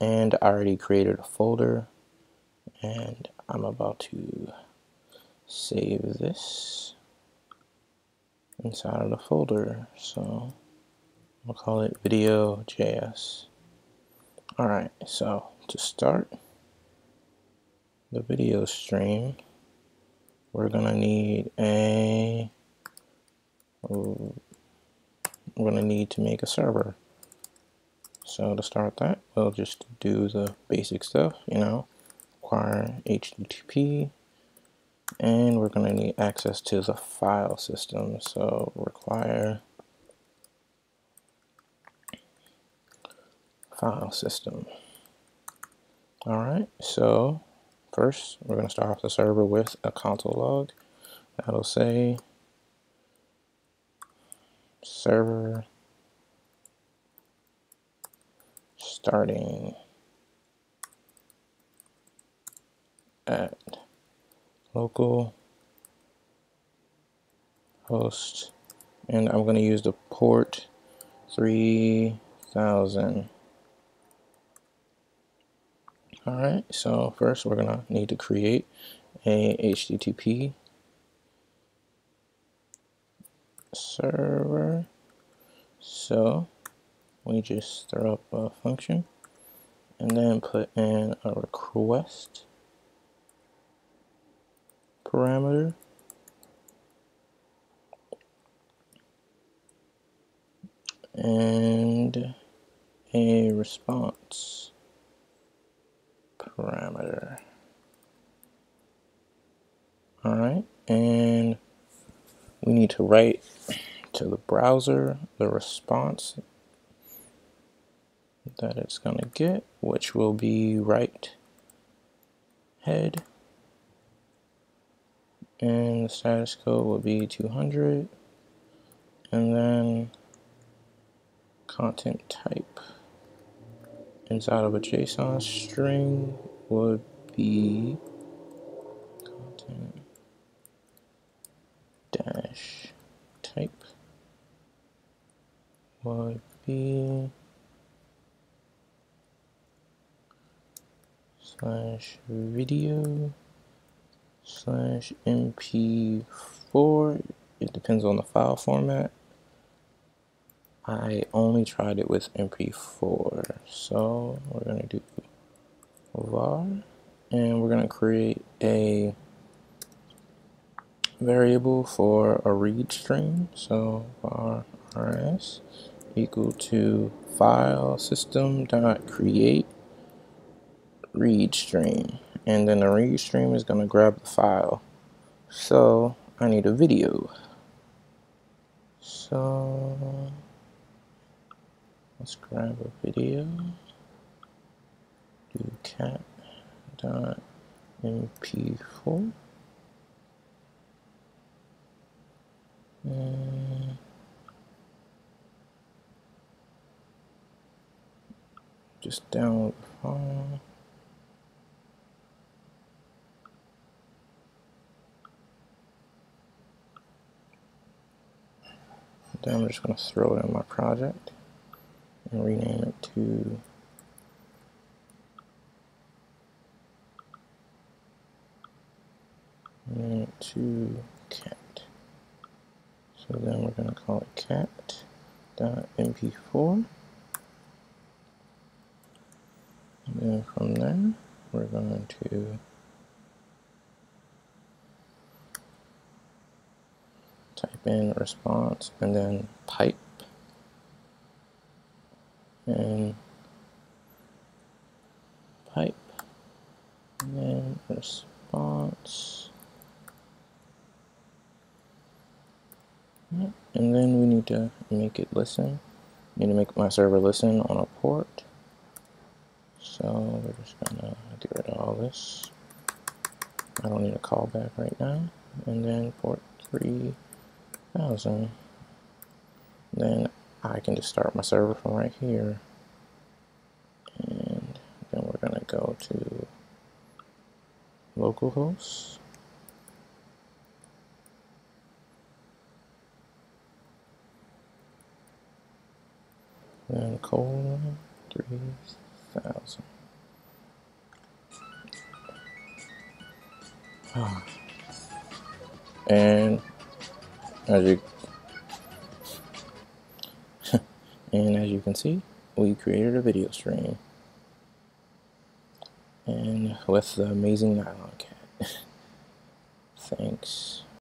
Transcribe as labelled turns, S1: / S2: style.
S1: and I already created a folder and I'm about to save this inside of the folder. So we'll call it video.js alright so to start the video stream we're gonna need a we're gonna need to make a server so to start that we'll just do the basic stuff you know require HTTP and we're going to need access to the file system. So require file system. Alright so first we're going to start off the server with a console log. That'll say server starting at local host and I'm going to use the port 3000 alright so first we're gonna need to create a HTTP server. So we just throw up a function and then put in a request parameter and a response parameter. Alright, and we need to write to the browser the response that it's going to get, which will be right head. And the status code will be 200 and then content type inside of a JSON string would be content dash type would be slash video slash mp4 it depends on the file format. I only tried it with mp4 so we're gonna do var and we're gonna create a variable for a read stream so var rs equal to file system dot create read stream and then the read stream is going to grab the file. So I need a video. So let's grab a video. Do cat dot mp4 and mm. just download the file Then I'm just going to throw it in my project and rename it to rename it to cat. So then we're going to call it cat.mp4. And then from there, we're going to type in response and then pipe and pipe and then response. And then we need to make it listen. Need to make my server listen on a port. So we're just gonna get rid of all this. I don't need a callback right now. And then port 3 thousand then I can just start my server from right here. And then we're gonna go to localhost. Then colon thousand. Ah. and as you and as you can see, we created a video stream and with the amazing Nyan Cat. Thanks.